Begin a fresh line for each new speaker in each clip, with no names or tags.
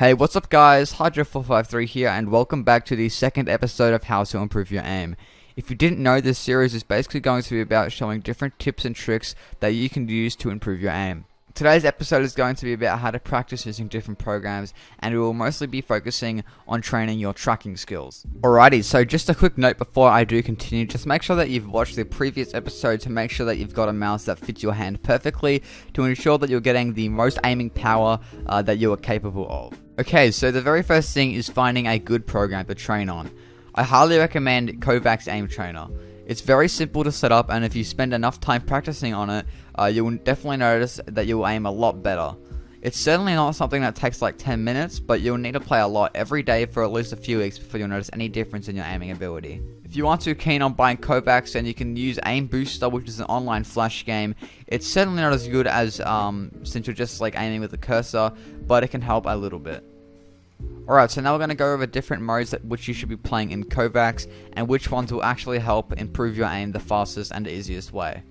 Hey, what's up guys? Hydra453 here and welcome back to the second episode of How to Improve Your Aim. If you didn't know, this series is basically going to be about showing different tips and tricks that you can use to improve your aim. Today's episode is going to be about how to practice using different programs and we will mostly be focusing on training your tracking skills. Alrighty, so just a quick note before I do continue, just make sure that you've watched the previous episode to make sure that you've got a mouse that fits your hand perfectly to ensure that you're getting the most aiming power uh, that you are capable of. Okay, so the very first thing is finding a good program to train on. I highly recommend Kovaak's Aim Trainer. It's very simple to set up and if you spend enough time practicing on it, uh, you will definitely notice that you will aim a lot better. It's certainly not something that takes like 10 minutes, but you'll need to play a lot every day for at least a few weeks before you'll notice any difference in your aiming ability. If you aren't too keen on buying Kovaak's, then you can use Aim Booster, which is an online flash game. It's certainly not as good as um, since you're just like aiming with the cursor, but it can help a little bit. Alright, so now we're going to go over different modes that which you should be playing in Kovaak's, and which ones will actually help improve your aim the fastest and easiest way.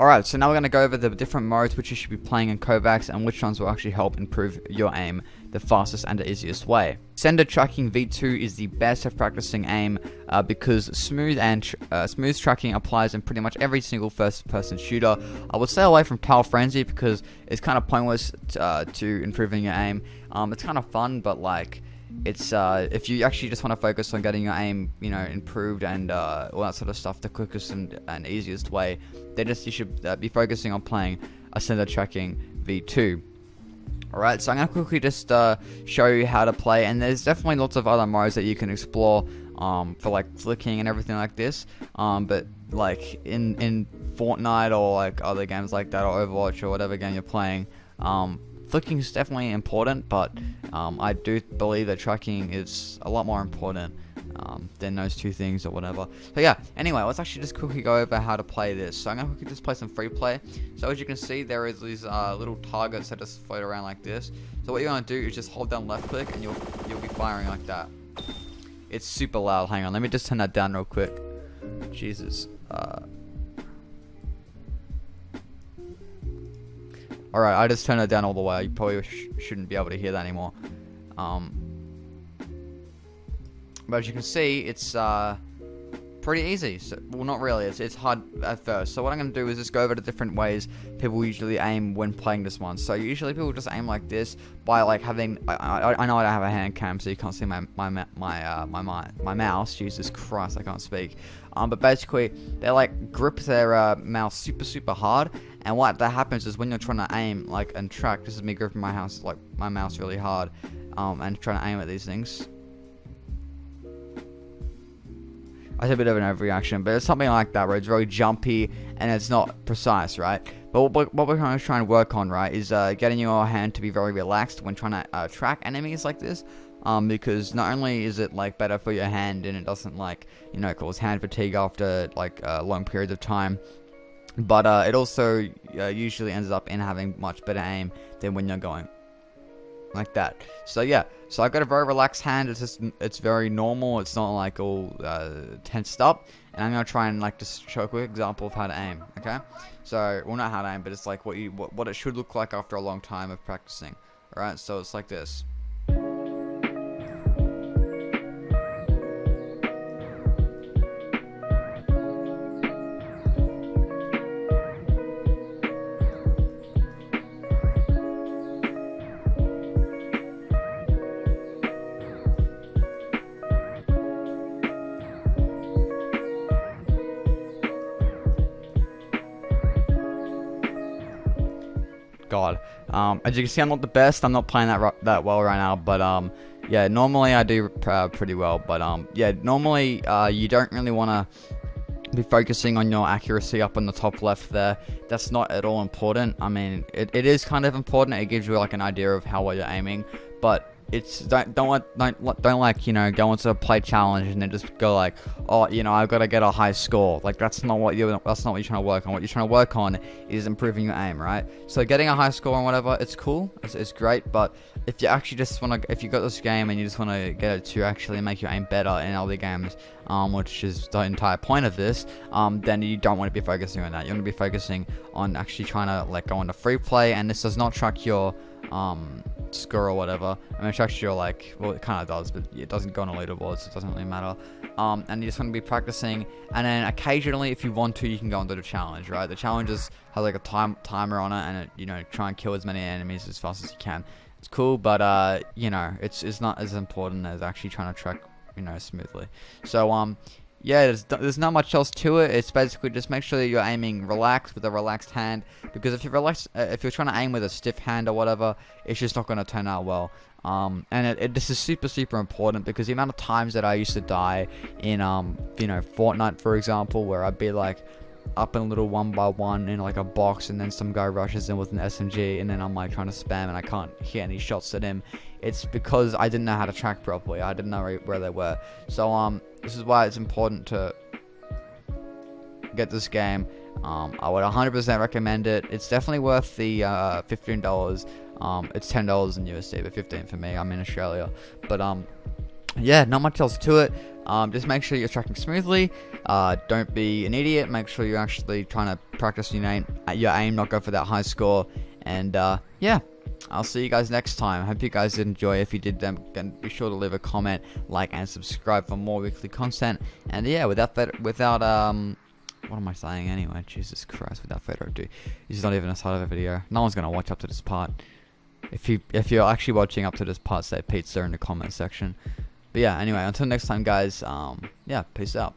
Alright, so now we're going to go over the different modes which you should be playing in Kovaak's and which ones will actually help improve your aim the fastest and the easiest way. Sender Tracking V2 is the best at practicing aim uh, because smooth and uh, smooth tracking applies in pretty much every single first person shooter. I would stay away from Tile Frenzy because it's kind of pointless uh, to improving your aim. Um, it's kind of fun, but like it's uh, if you actually just want to focus on getting your aim, you know, improved and uh, all that sort of stuff, the quickest and, and easiest way, then just you should uh, be focusing on playing a sender tracking V2. Alright, so I'm going to quickly just uh, show you how to play, and there's definitely lots of other modes that you can explore um, for like flicking and everything like this, um, but like in, in Fortnite or like other games like that or Overwatch or whatever game you're playing, um, flicking is definitely important, but um, I do believe that tracking is a lot more important um, than those two things or whatever. So yeah, anyway, let's actually just quickly go over how to play this. So I'm going to quickly just play some free play. So as you can see, there is these uh, little targets that just float around like this. So what you're going to do is just hold down left click and you'll, you'll be firing like that. It's super loud. Hang on, let me just turn that down real quick. Jesus. Uh, Alright, I just turned it down all the way. You probably sh shouldn't be able to hear that anymore. Um, but as you can see, it's uh, pretty easy. So, well, not really. It's, it's hard at first. So what I'm going to do is just go over the different ways people usually aim when playing this one. So usually people just aim like this by like having... I, I, I know I don't have a hand cam, so you can't see my my my uh, my, my, my mouse. Jesus Christ, I can't speak. Um, but basically, they like grip their uh, mouse super super hard and what that happens is when you're trying to aim, like, and track, this is me gripping my house, like, my mouse really hard, um, and trying to aim at these things. I have a bit of an overreaction, but it's something like that where it's very jumpy and it's not precise, right? But what, what we're kind of trying to work on, right, is uh, getting your hand to be very relaxed when trying to uh, track enemies like this. Um, because not only is it like better for your hand and it doesn't like you know cause hand fatigue after like uh, long periods of time but uh, it also uh, usually ends up in having much better aim than when you're going like that. So yeah, so I've got a very relaxed hand. It's just it's very normal. It's not like all uh, tensed up. And I'm gonna try and like just show a quick example of how to aim. Okay, so well not how to aim, but it's like what you what, what it should look like after a long time of practicing. All right, so it's like this. God. Um, as you can see, I'm not the best. I'm not playing that that well right now, but um, yeah, normally I do uh, pretty well. But um, yeah, normally uh, you don't really want to be focusing on your accuracy up in the top left there. That's not at all important. I mean, it, it is kind of important. It gives you like an idea of how well you're aiming, but it's don't don't don't don't like you know go into a play challenge and then just go like oh you know I've got to get a high score. Like that's not what you that's not what you're trying to work on. What you're trying to work on is improving your aim right? So getting a high score and whatever it's cool it's, it's great but if you actually just want to if you got this game and you just want to get it to actually make your aim better in other games um, which is the entire point of this um, then you don't want to be focusing on that. You want to be focusing on actually trying to like go into free play and this does not track your um, score or whatever. I mean, it tracks your like, well, it kind of does, but it doesn't go on a leaderboard, so it doesn't really matter. Um, and you just want to be practicing, and then occasionally, if you want to, you can go into the challenge, right? The challenges has like a time timer on it, and it, you know, try and kill as many enemies as fast as you can. It's cool, but uh, you know, it's it's not as important as actually trying to track, you know, smoothly. So um, yeah, there's, there's not much else to it. It's basically just make sure that you're aiming relaxed with a relaxed hand. Because if you're relaxed, uh, if you're trying to aim with a stiff hand or whatever, it's just not going to turn out well. Um, and it, it, this is super super important because the amount of times that I used to die in um, you know, Fortnite for example, where I'd be like up in a little one by one in like a box and then some guy rushes in with an SMG and then I'm like trying to spam and I can't hit any shots at him. It's because I didn't know how to track properly. I didn't know where they were. So um this is why it's important to get this game. Um, I would 100% recommend it. It's definitely worth the uh, $15. Um, it's $10 in USD, but 15 for me. I'm in Australia. But um, yeah, not much else to it. Um, just make sure you're tracking smoothly. Uh, don't be an idiot. Make sure you're actually trying to practice your aim, your aim, not go for that high score. And uh, yeah, I'll see you guys next time. I hope you guys did enjoy. If you did, then be sure to leave a comment, like, and subscribe for more weekly content. And yeah, without that, without um, what am I saying anyway? Jesus Christ! Without further ado, this is not even a start of a video. No one's gonna watch up to this part. If you if you're actually watching up to this part, say pizza in the comment section. But yeah, anyway, until next time, guys. Um, yeah, peace out.